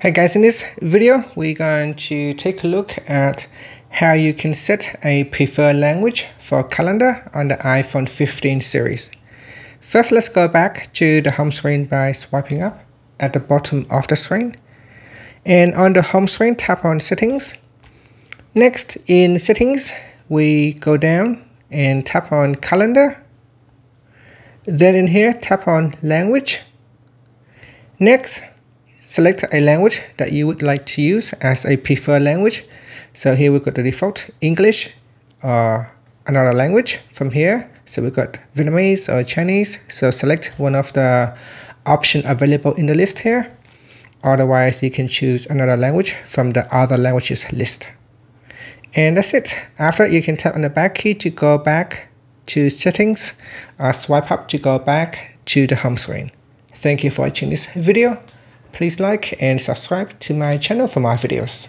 Hey guys, in this video, we're going to take a look at how you can set a preferred language for calendar on the iPhone 15 series. First, let's go back to the home screen by swiping up at the bottom of the screen. And on the home screen, tap on settings. Next, in settings, we go down and tap on calendar. Then in here, tap on language. Next, select a language that you would like to use as a preferred language. So here we got the default English or another language from here. So we got Vietnamese or Chinese. So select one of the option available in the list here. Otherwise, you can choose another language from the other languages list. And that's it. After you can tap on the back key to go back to settings or swipe up to go back to the home screen. Thank you for watching this video. Please like and subscribe to my channel for more videos.